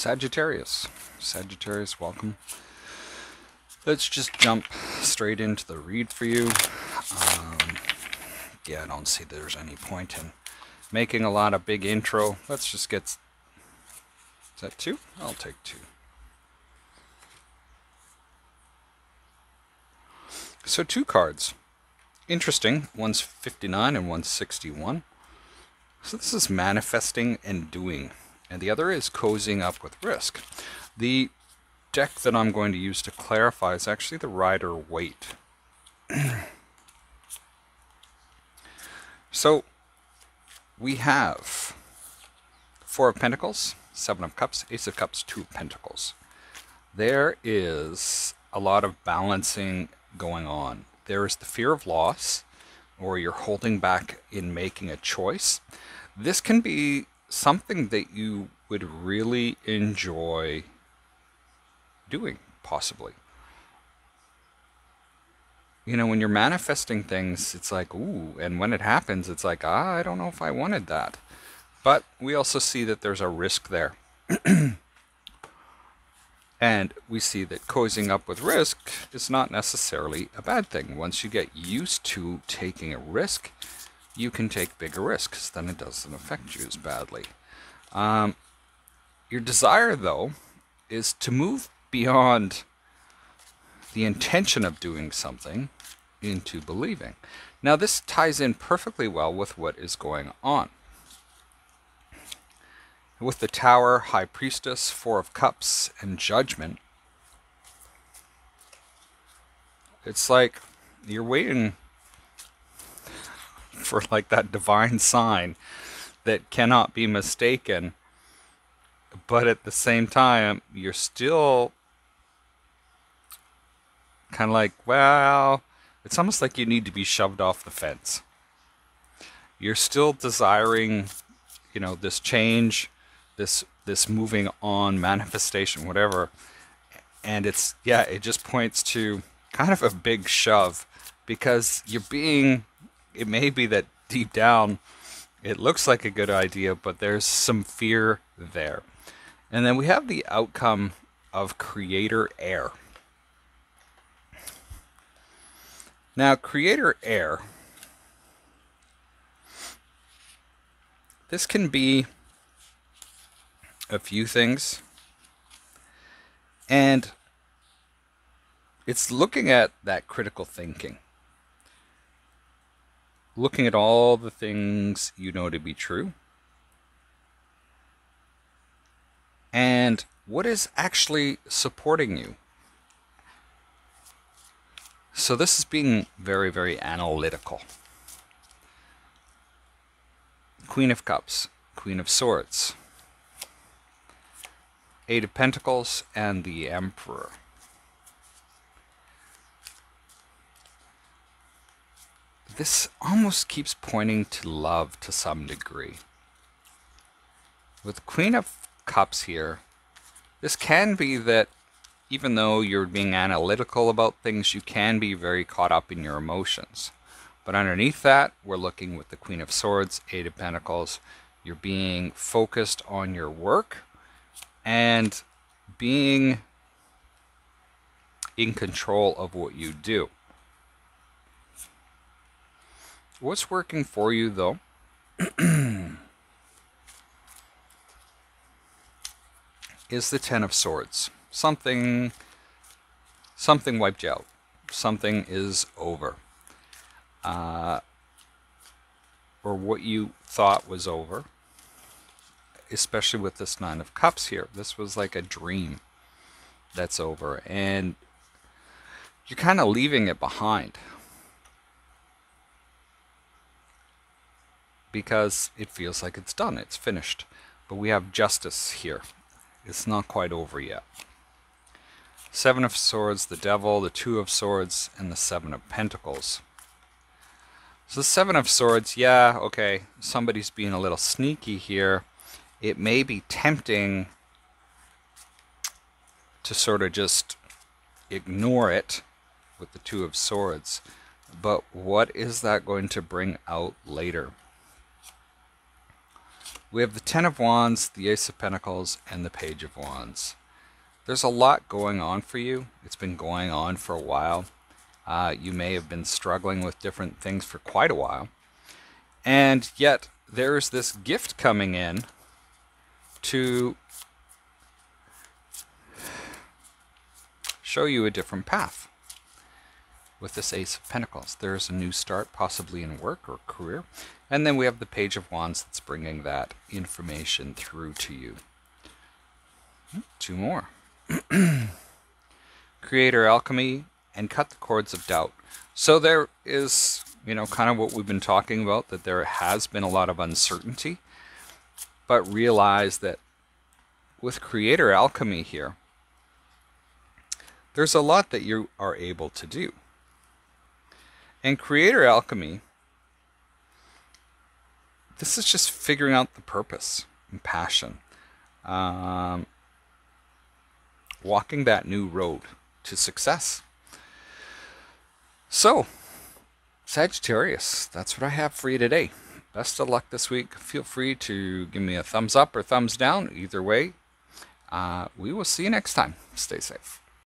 Sagittarius. Sagittarius, welcome. Let's just jump straight into the read for you. Um, yeah, I don't see there's any point in making a lot of big intro. Let's just get... Is that two? I'll take two. So two cards. Interesting. One's 59 and one's 61. So this is manifesting and doing. And the other is cozying up with risk. The deck that I'm going to use to clarify is actually the Rider Waite. so we have Four of Pentacles, Seven of Cups, Ace of Cups, Two of Pentacles. There is a lot of balancing going on. There is the fear of loss, or you're holding back in making a choice. This can be something that you would really enjoy doing, possibly. You know, when you're manifesting things, it's like, ooh, and when it happens, it's like, ah, I don't know if I wanted that. But we also see that there's a risk there. and we see that cozying up with risk is not necessarily a bad thing. Once you get used to taking a risk, you can take bigger risks. Then it doesn't affect you as badly. Um, your desire, though, is to move beyond the intention of doing something into believing. Now, this ties in perfectly well with what is going on. With the Tower, High Priestess, Four of Cups, and Judgment, it's like you're waiting for like that divine sign that cannot be mistaken but at the same time, you're still kind of like, well, it's almost like you need to be shoved off the fence. You're still desiring, you know, this change, this this moving on, manifestation, whatever. And it's yeah, it just points to kind of a big shove because you're being it may be that deep down it looks like a good idea, but there's some fear there. And then we have the outcome of creator air. Now, creator air, this can be a few things. And it's looking at that critical thinking. Looking at all the things you know to be true and what is actually supporting you. So this is being very, very analytical. Queen of Cups, Queen of Swords, Eight of Pentacles, and the Emperor. This almost keeps pointing to love to some degree. With Queen of cups here. This can be that even though you're being analytical about things, you can be very caught up in your emotions. But underneath that, we're looking with the Queen of Swords, Eight of Pentacles. You're being focused on your work and being in control of what you do. What's working for you, though? is the Ten of Swords. Something, something wiped out. Something is over. Uh, or what you thought was over. Especially with this Nine of Cups here. This was like a dream that's over. And you're kind of leaving it behind. Because it feels like it's done, it's finished. But we have justice here. It's not quite over yet. Seven of Swords, the Devil, the Two of Swords, and the Seven of Pentacles. So the Seven of Swords, yeah, okay, somebody's being a little sneaky here. It may be tempting to sort of just ignore it with the Two of Swords. But what is that going to bring out later? We have the Ten of Wands, the Ace of Pentacles, and the Page of Wands. There's a lot going on for you. It's been going on for a while. Uh, you may have been struggling with different things for quite a while. And yet, there's this gift coming in to show you a different path. With this Ace of Pentacles, there's a new start, possibly in work or career. And then we have the Page of Wands that's bringing that information through to you. Hmm, two more. Creator Alchemy and Cut the Cords of Doubt. So there is, you know, kind of what we've been talking about, that there has been a lot of uncertainty. But realize that with Creator Alchemy here, there's a lot that you are able to do. And Creator Alchemy this is just figuring out the purpose and passion. Um, walking that new road to success. So, Sagittarius, that's what I have for you today. Best of luck this week. Feel free to give me a thumbs up or thumbs down. Either way, uh, we will see you next time. Stay safe.